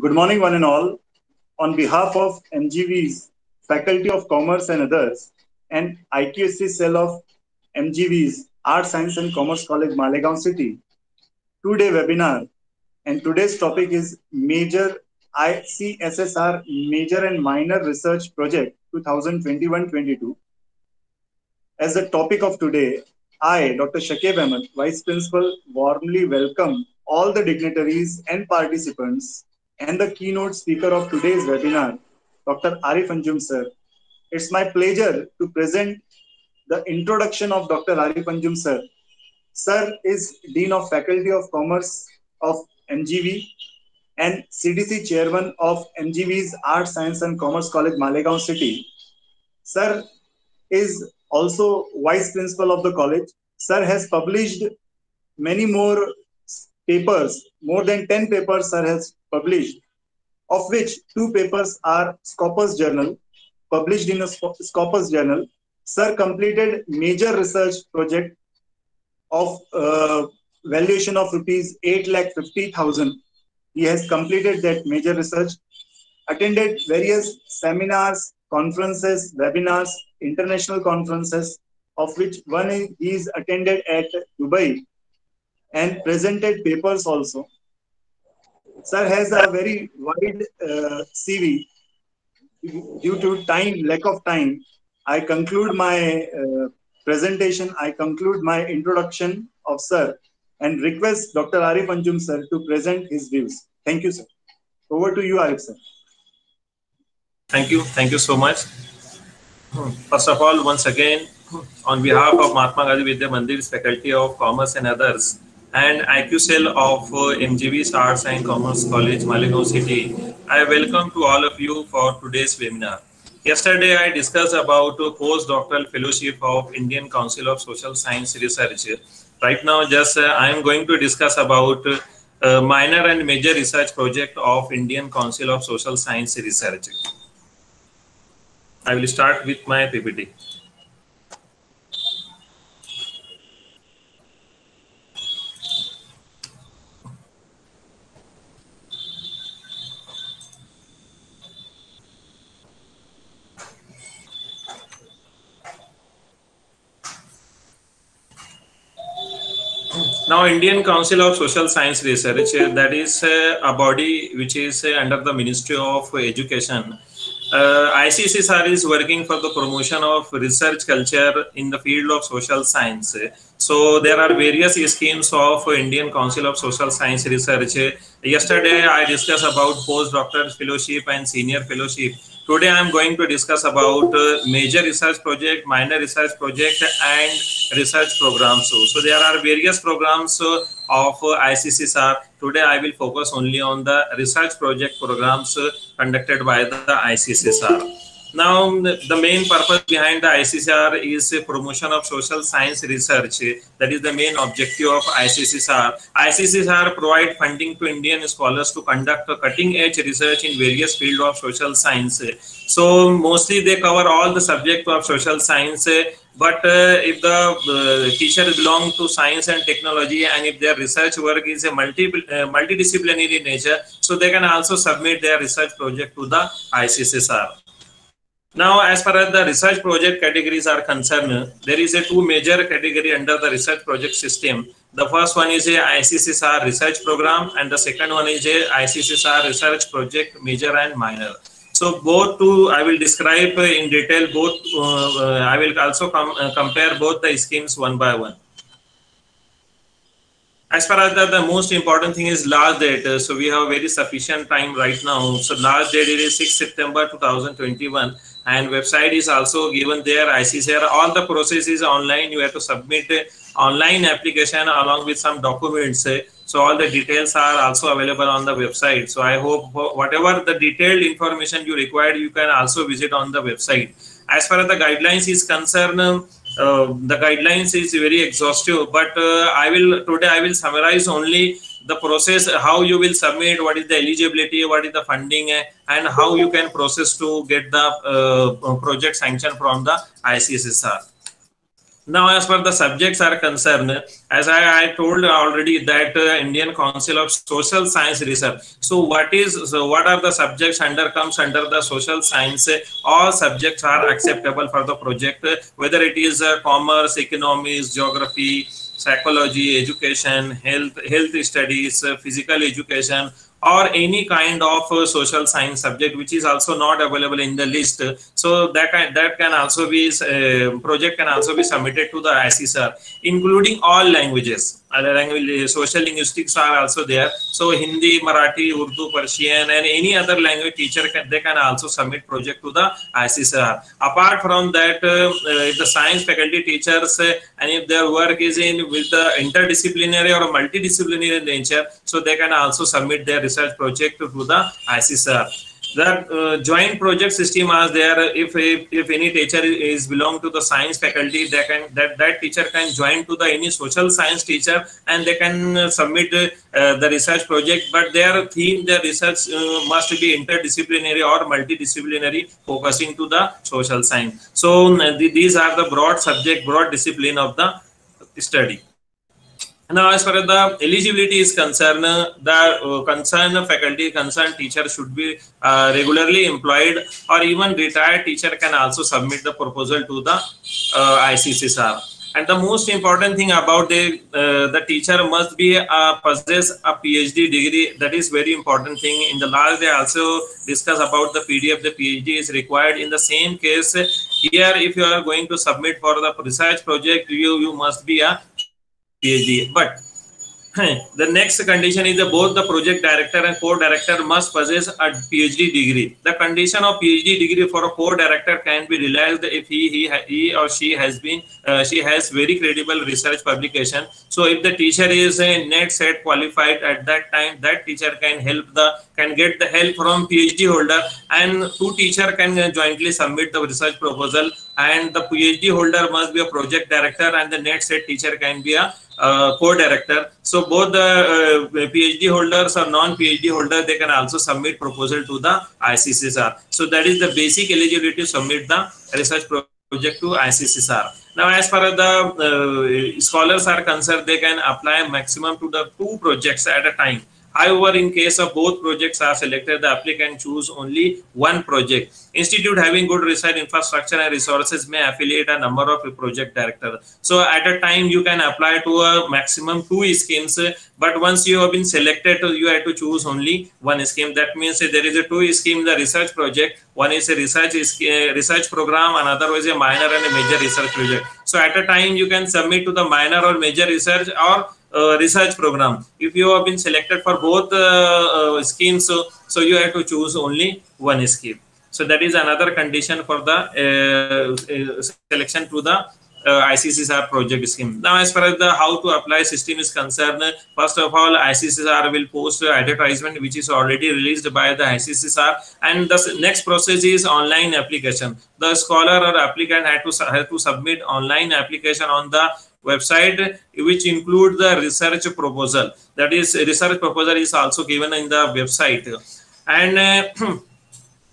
Good morning, one and all. On behalf of MGV's Faculty of Commerce and others, and IQSC cell of MGV's Art, Science and Commerce College, Malegaon City, two-day webinar. And today's topic is Major ICSSR Major and Minor Research Project 2021-22. As the topic of today, I, Dr. Shakib Ahmed, Vice Principal, warmly welcome all the dignitaries and participants and the keynote speaker of today's webinar, Dr. Arif Anjum sir. It's my pleasure to present the introduction of Dr. Arif Anjum sir. Sir is Dean of Faculty of Commerce of MGV and CDC Chairman of MGV's Art, Science and Commerce College, Malegaon City. Sir is also Vice Principal of the college. Sir has published many more papers, more than 10 papers Sir has published, of which two papers are Scopus Journal, published in a Scopus Journal. Sir completed major research project of uh, valuation of rupees 8 lakh 50,000. He has completed that major research, attended various seminars, conferences, webinars, international conferences, of which one he is attended at Dubai and presented papers also. Sir has a very wide uh, CV. Due to time, lack of time, I conclude my uh, presentation. I conclude my introduction of Sir and request Dr. Arif Anjum Sir to present his views. Thank you, sir. Over to you, Arif Sir. Thank you. Thank you so much. First of all, once again, on behalf of Mahatma Gandhi Vidya Mandir's Faculty of Commerce and others, and IQ cell of uh, MGV Arts and Commerce College, Malegaon City. I welcome to all of you for today's webinar. Yesterday, I discussed about a postdoctoral fellowship of Indian Council of Social Science Research. Right now, just uh, I am going to discuss about uh, minor and major research project of Indian Council of Social Science Research. I will start with my PPT. Now, Indian Council of Social Science Research, uh, that is uh, a body which is uh, under the Ministry of Education. Uh, ICSSR is working for the promotion of research culture in the field of social science. So there are various schemes of Indian Council of Social Science Research. Yesterday, I discussed about postdoctoral fellowship and senior fellowship. Today I am going to discuss about uh, major research project, minor research project and research programs. So, so there are various programs uh, of uh, ICSSR. Today I will focus only on the research project programs uh, conducted by the ICSSR. Now, the main purpose behind the ICSR is promotion of social science research. That is the main objective of ICSR. ICSR provide funding to Indian scholars to conduct cutting-edge research in various fields of social science. So, mostly they cover all the subject of social science. But uh, if the uh, teacher belong to science and technology, and if their research work is a multi uh, multidisciplinary nature, so they can also submit their research project to the ICSR. Now, as far as the research project categories are concerned, there is a two major category under the research project system. The first one is a ICSSR research program, and the second one is a ICSSR research project major and minor. So both two I will describe in detail. Both uh, I will also com uh, compare both the schemes one by one as far as the, the most important thing is last date so we have very sufficient time right now so last date is 6 september 2021 and website is also given there. I see icsr all the process is online. You have to submit online application along with some documents. So all the details are also available on the website. So i hope whatever the detailed information you require you can also visit on the website. As far as the guidelines is concerned uh, the guidelines is very exhaustive but uh, i will today i will summarize only the process how you will submit what is the eligibility what is the funding and how you can process to get the uh, project sanction from the icssr Now, as far the subjects are concerned, as I, I told already that uh, Indian Council of Social Science Research. So, what is so what are the subjects under comes under the social science? All subjects are acceptable for the project, whether it is uh, commerce, economics, geography, psychology, education, health, health studies, uh, physical education, or any kind of uh, social science subject which is also not available in the list. So that can, that can also be uh, project can also be submitted to the ICSR including all languages other language social linguistics are also there so hindi marathi urdu persian and any other language teacher can, they can also submit project to the ICSR apart from that uh, if the science faculty teachers uh, and if their work is in with the interdisciplinary or multidisciplinary nature so they can also submit their research project to the ICSR. The uh, joint project system is there. If, if, if any teacher is belong to the science faculty, they can that that teacher can join to the any social science teacher and they can uh, submit uh, the research project. But their theme, their research must be interdisciplinary or multidisciplinary, focusing to the social science. So th these are the broad subject, broad discipline of the study. Now, as far as the eligibility is concerned, the uh, concerned faculty, concerned teacher should be uh, regularly employed or even retired teacher can also submit the proposal to the uh, ICSSR. And the most important thing about the uh, the teacher must be uh, possess a PhD degree. That is very important thing. In the last, they also discuss about the PDF. The PhD is required. In the same case, here, if you are going to submit for the research project, you you must be a PhD. But the next condition is that both the project director and co-director must possess a PhD degree. The condition of PhD degree for a co-director can be realized if he, he, he or she has been uh, she has very credible research publication. So if the teacher is a net set qualified at that time, that teacher can help the can get the help from PhD holder, and two teacher can jointly submit the research proposal. And the PhD holder must be a project director, and the net set teacher can be a co-director. So both the uh, PhD holders or non-PhD holder, they can also submit proposal to the ICSSR. So that is the basic eligibility to submit the research project to ICSSR. Now, as far as the uh, scholars are concerned, they can apply maximum to the two projects at a time. However, in case of both projects are selected, the applicant choose only one project. Institute having good research infrastructure and resources may affiliate a number of project directors. So at a time, you can apply to a maximum two schemes. But once you have been selected, you have to choose only one scheme. That means there is a two scheme, the research project. One is a research research program, another is a minor and a major research project. So at a time, you can submit to the minor or major research or research program. If you have been selected for both uh, uh, schemes, so, so you have to choose only one scheme. So that is another condition for the selection to the uh, ICSSR project scheme. Now, as far as the how to apply system is concerned, first of all, ICSSR will post advertisement which is already released by the ICSSR, and the next process is online application. The scholar or applicant had to have to submit online application on the website which include the research proposal that is research proposal is also given in the website and uh,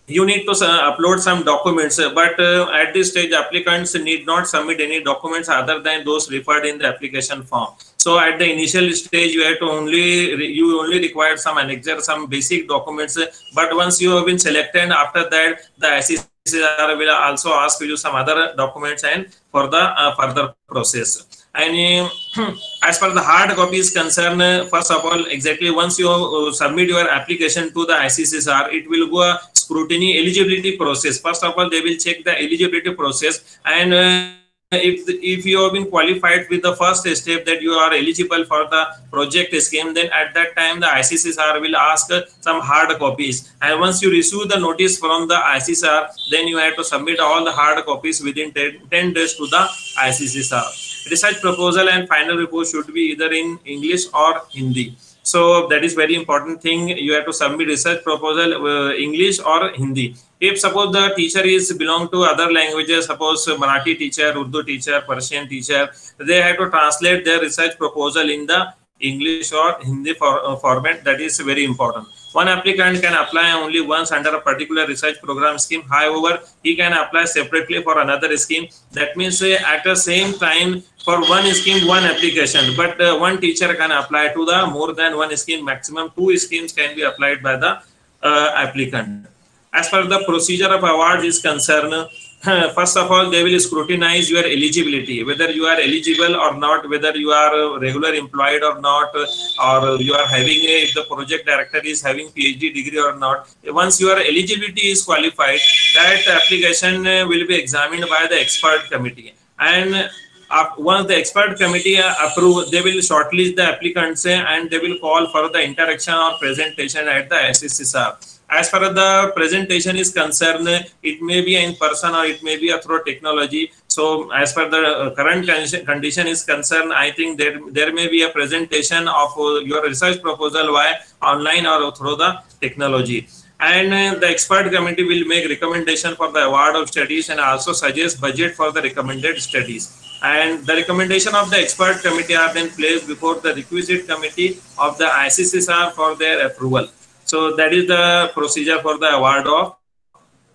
you need to uh, upload some documents but uh, at this stage applicants need not submit any documents other than those referred in the application form. So at the initial stage you have to only you only require some annexure some basic documents but once you have been selected after that the ICSSR will also ask you some other documents and for the uh, further process and uh, as far as the hard copy is concerned, uh, first of all, exactly once you uh, submit your application to the ICSSR, it will go a scrutiny eligibility process. First of all, they will check the eligibility process and uh, if if you have been qualified with the first step that you are eligible for the project scheme then at that time the ICSSR will ask some hard copies and once you receive the notice from the ICSSR then you have to submit all the hard copies within 10, 10 days to the ICSSR research proposal and final report should be either in English or Hindi. So that is very important thing. You have to submit research proposal uh, english or hindi. If suppose the teacher is belong to other languages suppose marathi teacher urdu teacher persian teacher they have to translate their research proposal in the English or Hindi for, uh, format. That is very important. One applicant can apply only once under a particular research program scheme. However, he can apply separately for another scheme. That means uh, at the same time for one scheme, one application, but uh, one teacher can apply to the more than one scheme. Maximum two schemes can be applied by the uh, applicant. As far as the procedure of awards is concerned, first of all, they will scrutinize your eligibility, whether you are eligible or not, whether you are regular employed or not, or you are having a, if the project director is having PhD degree or not. Once your eligibility is qualified, that application uh, will be examined by the expert committee. And uh, once the expert committee uh, approve, they will shortlist the applicants uh, and they will call for the interaction or presentation at the SSSR as far as the presentation is concerned, it may be in person or it may be through technology. So, as far the uh, current condition is concerned, I think there there may be a presentation of uh, your research proposal via online or through the technology. And uh, the expert committee will make recommendation for the award of studies and also suggest budget for the recommended studies. And the recommendation of the expert committee are then placed before the requisite committee of the ICSSR for their approval. So that is the procedure for the award of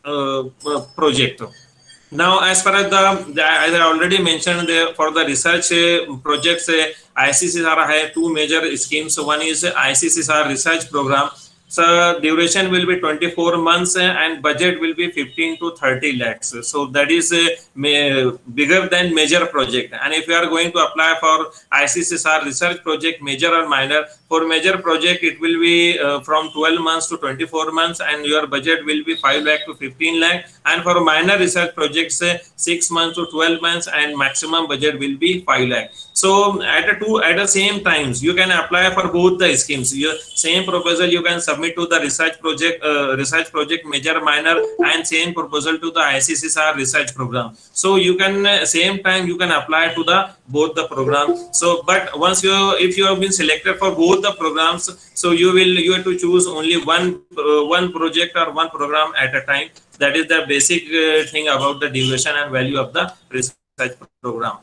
uh, project. Now, as far as the, the as I already mentioned, the, for the research uh, projects, uh, ICSSR have two major schemes. One is ICSSR research program, so duration will be 24 months and budget will be 15 to 30 lakhs. So that is uh, bigger than major project. And if you are going to apply for ICSSR research project, major or minor, for major project it will be uh, from 12 months to 24 months and your budget will be 5 lakh to 15 lakh. And for minor research projects, uh, 6 months to 12 months and maximum budget will be 5 lakh. So at a two at the same times, you can apply for both the schemes. Your same proposal you can submit to the research project, uh, research project major minor, and same proposal to the ICSSR research program. So you can uh, same time you can apply to the both the program. So but once you if you have been selected for both the programs, so you will you have to choose only one uh, one project or one program at a time. That is the basic uh, thing about the duration and value of the research program.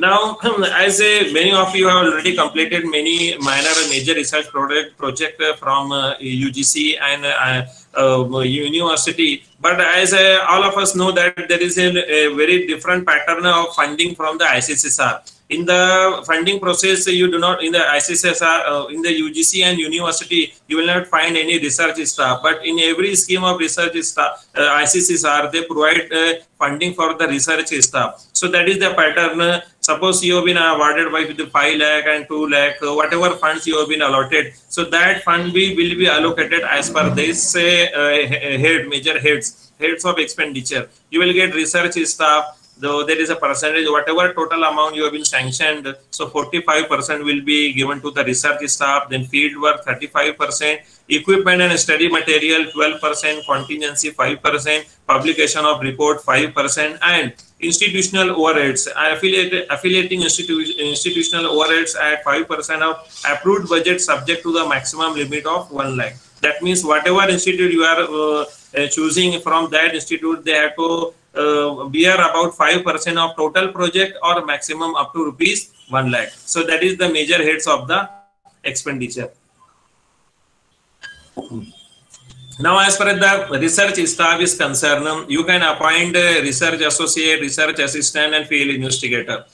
Now, as uh, many of you have already completed many minor and major research project project from uh, UGC and uh, uh, university, but as uh, all of us know that there is a, a, very different pattern of funding from the ICSSR in the funding process you do not in the ICSSR uh, in the UGC and university you will not find any research staff. But in every scheme of research staff uh, they provide uh, funding for the research staff. So that is the pattern. Suppose you have been awarded by the 5 lakh and 2 lakh uh, whatever funds you have been allotted. So that fund will be allocated as per this uh, head major heads heads of expenditure. You will get research staff though there is a percentage, whatever total amount you have been sanctioned, so 45% will be given to the research staff, then field work 35%, equipment and study material 12%, contingency 5%, publication of report 5%, and institutional overheads, affiliated, affiliating institu institutional overheads at 5% of approved budget subject to the maximum limit of 1 lakh. That means whatever institute you are uh, uh, choosing from that institute, they have to uh, are about 5% of total project or maximum up to rupees 1 lakh. So that is the major heads of the expenditure. Now, as far as the research staff is concerned, you can appoint a research associate, research assistant, and field investigator.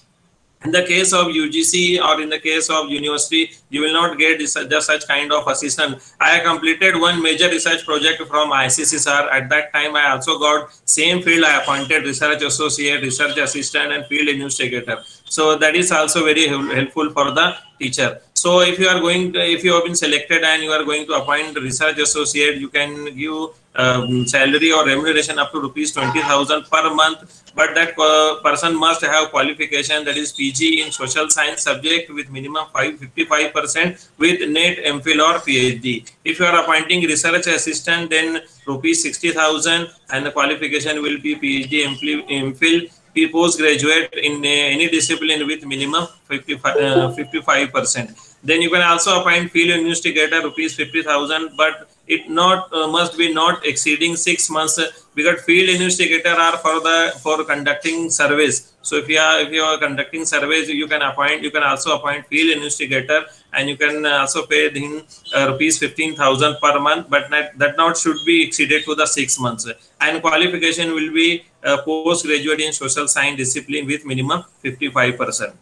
In the case of UGC or in the case of university, you will not get just such kind of assistant. I completed one major research project from ICSSR. At that time, I also got same field. I appointed research associate, research assistant, and field investigator. So that is also very helpful for the teacher. So if you are going, to, if you have been selected and you are going to appoint research associate, you can give um, salary or remuneration up to rupees 20,000 per month. But that uh, person must have qualification that is PG in social science subject with minimum 55% with NET, MPhil or PhD. If you are appointing research assistant, then rupees 60,000 and the qualification will be PhD, MPhil, be postgraduate in uh, any discipline with minimum 55, uh, 55%. Then you can also appoint field investigator rupees 50,000, but it not uh, must be not exceeding six months because field investigator are for the for conducting surveys. So if you are if you are conducting surveys, you can appoint you can also appoint field investigator, and you can also pay him uh, rupees fifteen thousand per month. But not, that not should be exceeded to the six months. And qualification will be uh, postgraduate in social science discipline with minimum fifty five percent.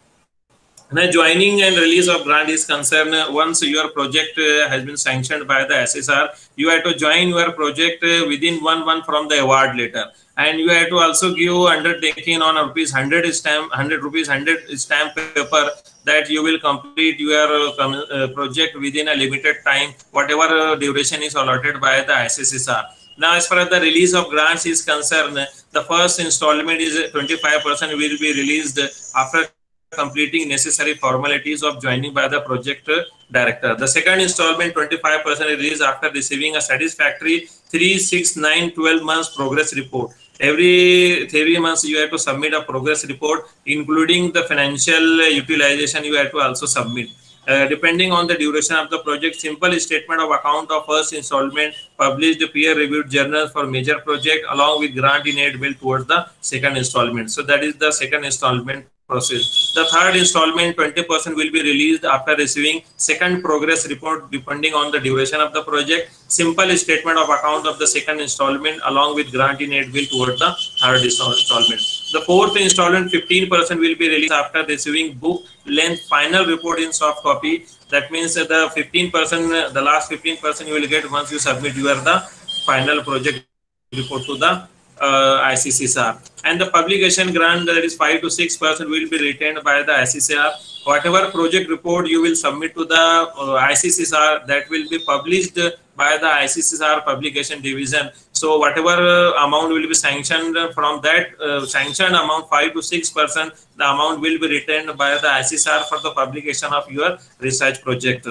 Now, joining and release of grant is concerned. Once your project uh, has been sanctioned by the SSR, you have to join your project uh, within one month from the award letter, and you have to also give undertaking on rupees hundred stamp, hundred rupees hundred stamp paper that you will complete your uh, project within a limited time, whatever duration is allotted by the SSSR. Now, as far as the release of grants is concerned, the first installment is 25% will be released after completing necessary formalities of joining by the project director. The second installment, 25% release after receiving a satisfactory 3, 6, 9, 12 months progress report. Every three months, you have to submit a progress report, including the financial utilization, you have to also submit. Uh, depending on the duration of the project, simple statement of account of first installment published peer-reviewed journal for major project along with grant in aid bill towards the second installment. So that is the second installment process. The third installment, 20% will be released after receiving second progress report depending on the duration of the project. Simple statement of account of the second installment along with grant in aid bill toward the third installment. The fourth installment, 15% will be released after receiving book length final report in soft copy. That means the 15%, the last 15% you will get once you submit your the final project report to the uh. And the publication grant that is 5 to 6 percent will be retained by the ICSSR. Whatever project report you will submit to the uh, that will be published by the ICSSR publication division. So whatever uh, amount will be sanctioned from that uh, sanctioned amount 5 to 6 percent, the amount will be retained by the ICSSR for the publication of your research project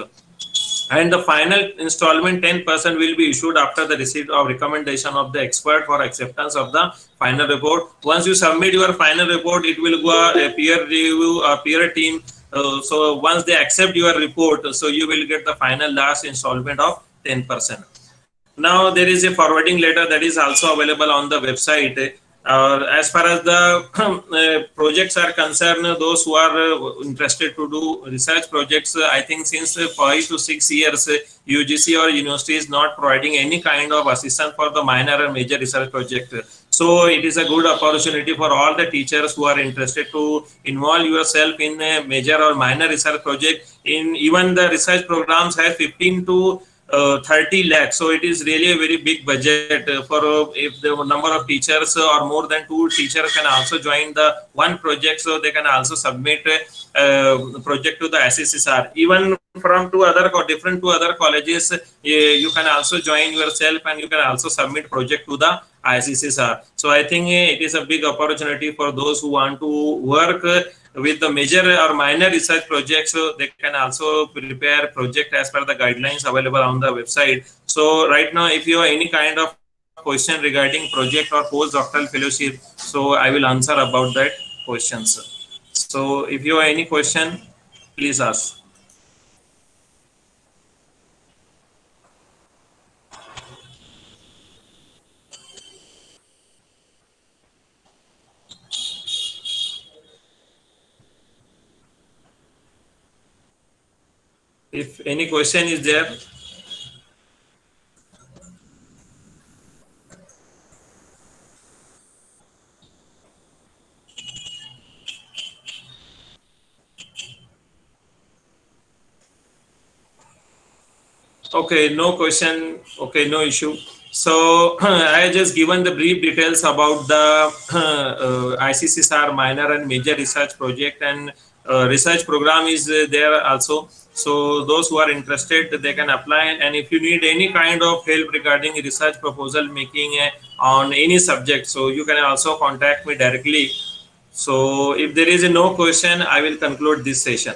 and the final installment 10% will be issued after the receipt of recommendation of the expert for acceptance of the final report. Once you submit your final report it will go a peer review a peer team. Uh, so once they accept your report so you will get the final last installment of 10% now there is a forwarding letter that is also available on the website uh, as far as the uh, projects are concerned, those who are uh, interested to do research projects, uh, I think since five to six years, UGC or university is not providing any kind of assistance for the minor and major research project. So it is a good opportunity for all the teachers who are interested to involve yourself in a major or minor research project. In even the research programs have 15 to uh, 30 lakhs. So it is really a very big budget uh, for uh, if the number of teachers or more than two teachers can also join the one project. So they can also submit a project to the SSSR. Even from two other or different two other colleges, you can also join yourself and you can also submit project to the ICSSR. So I think it is a big opportunity for those who want to work with the major or minor research projects, so they can also prepare project as per the guidelines available on the website. So right now, if you have any kind of question regarding project or postdoctoral fellowship, so I will answer about that questions. So if you have any question, please ask. If any question is there. Okay, no question. Okay, no issue. So I just given the brief details about the uh, ICSSR minor and major research project and research program is uh, there also. So those who are interested, they can apply. And if you need any kind of help regarding research proposal making uh, on any subject, so you can also contact me directly. So if there is no question, I will conclude this session.